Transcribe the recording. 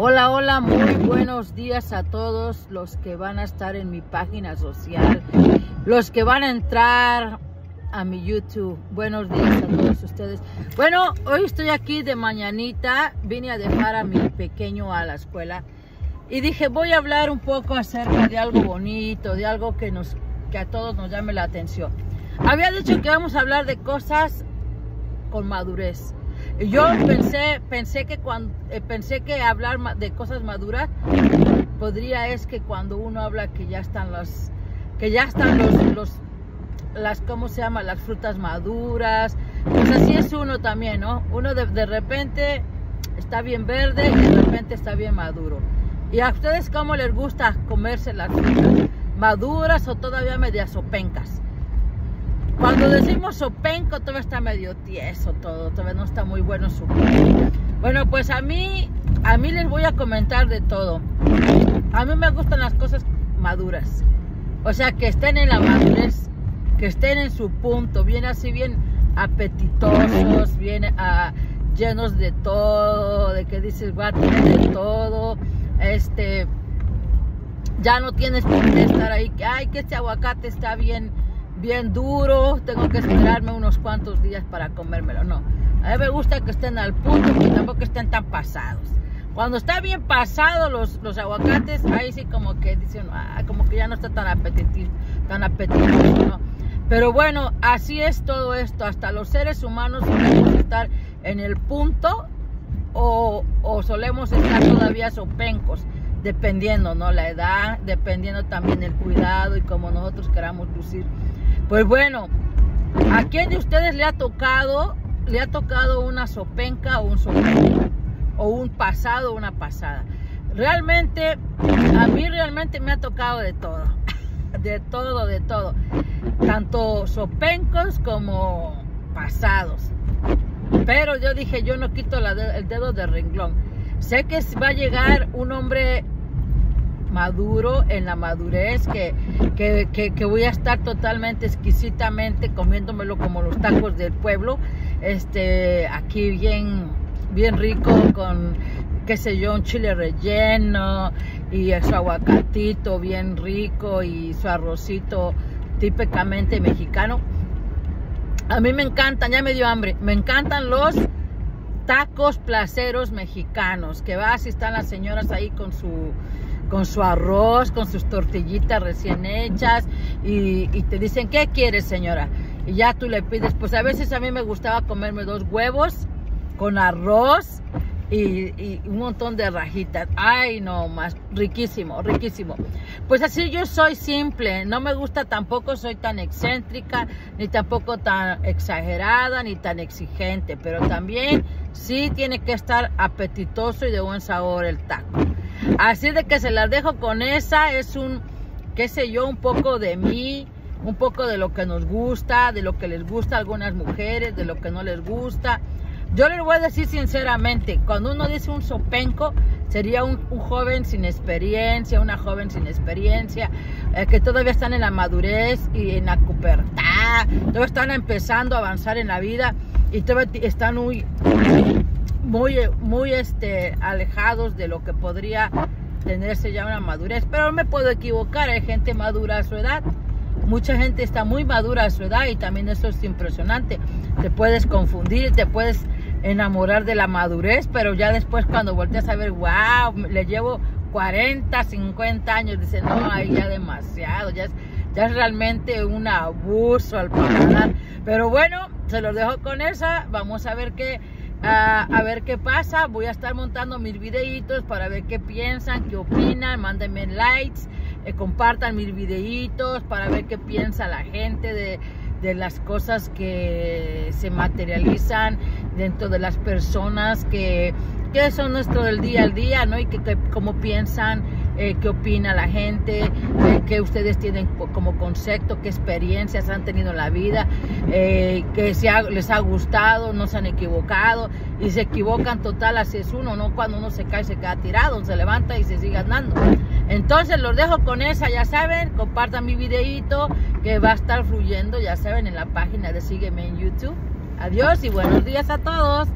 Hola, hola, muy buenos días a todos los que van a estar en mi página social, los que van a entrar a mi YouTube. Buenos días a todos ustedes. Bueno, hoy estoy aquí de mañanita, vine a dejar a mi pequeño a la escuela y dije voy a hablar un poco acerca de algo bonito, de algo que nos que a todos nos llame la atención. Había dicho que vamos a hablar de cosas con madurez. Yo pensé, pensé que cuando eh, pensé que hablar de cosas maduras podría es que cuando uno habla que ya están los que ya están los, los las cómo se llama las frutas maduras, pues así es uno también, ¿no? Uno de, de repente está bien verde y de repente está bien maduro. ¿Y a ustedes cómo les gusta comerse las frutas? ¿Maduras o todavía medias sopencas? Cuando decimos sopenco, todo está medio tieso, todo, todavía no está muy bueno su Bueno, pues a mí, a mí les voy a comentar de todo. A mí me gustan las cosas maduras. O sea, que estén en la madurez, que estén en su punto, bien así, bien apetitosos, bien ah, llenos de todo, de que dices, va a tener de todo. Este, ya no tienes qué estar ahí, ay, que este aguacate está bien bien duro, tengo que esperarme unos cuantos días para comérmelo. No, a mí me gusta que estén al punto, que tampoco estén tan pasados. Cuando está bien pasado los, los aguacates, ahí sí como que dicen, ah, como que ya no está tan apetitivo, tan apetitoso, ¿no? Pero bueno, así es todo esto. Hasta los seres humanos solemos estar en el punto o, o solemos estar todavía sopencos, dependiendo, ¿no? La edad, dependiendo también el cuidado y como nosotros queramos lucir. Pues bueno, ¿a quién de ustedes le ha tocado, le ha tocado una sopenca o un sopenco? O un pasado o una pasada. Realmente, a mí realmente me ha tocado de todo. De todo, de todo. Tanto sopencos como pasados. Pero yo dije, yo no quito el dedo de renglón. Sé que va a llegar un hombre maduro, en la madurez, que, que, voy a estar totalmente exquisitamente comiéndomelo como los tacos del pueblo, este, aquí bien, bien rico con, qué sé yo, un chile relleno y su aguacatito bien rico y su arrocito típicamente mexicano. A mí me encantan, ya me dio hambre, me encantan los tacos placeros mexicanos, que vas y están las señoras ahí con su con su arroz, con sus tortillitas recién hechas y, te dicen, ¿qué quieres señora? Y ya tú le pides, pues a veces a mí me gustaba comerme dos huevos con arroz y, un montón de rajitas. Ay, no, más riquísimo, riquísimo. Pues así yo soy simple, no me gusta tampoco, soy tan excéntrica, ni tampoco tan exagerada, ni tan exigente, pero también sí tiene que estar apetitoso y de buen sabor el taco. Así de que se las dejo con esa, es un, qué sé yo, un poco de mí, un poco de lo que nos gusta, de lo que les gusta a algunas mujeres, de lo que no les gusta. Yo les voy a decir sinceramente, cuando uno dice un sopenco, sería un, joven sin experiencia, una joven sin experiencia, eh, que todavía están en la madurez y en la pubertad, todavía están empezando a avanzar en la vida y todavía están muy, muy, muy este, alejados de lo que podría tenerse ya una madurez. Pero me puedo equivocar, hay gente madura a su edad. Mucha gente está muy madura a su edad y también eso es impresionante. Te puedes confundir, te puedes enamorar de la madurez, pero ya después cuando volteas a ver, wow, le llevo 40, 50 años, dicen, no, ahí ya demasiado, ya es, ya es realmente un abuso al paladar. Pero bueno, se los dejo con esa, vamos a ver qué a, ver qué pasa. Voy a estar montando mis videitos para ver qué piensan, qué opinan. Mándenme likes, eh, compartan mis videitos para ver qué piensa la gente de, las cosas que se materializan dentro de las personas que, que son nuestro del día al día, ¿no? Y que, que cómo piensan eh, qué opina la gente, eh, qué ustedes tienen como concepto, qué experiencias han tenido en la vida, eh, que les ha gustado, no se han equivocado y se equivocan total, así es uno, ¿no? Cuando uno se cae se queda tirado, se levanta y se sigue andando. Entonces los dejo con esa, ya saben, compartan mi videito que va a estar fluyendo, ya saben, en la página de Sígueme en YouTube. Adiós y buenos días a todos.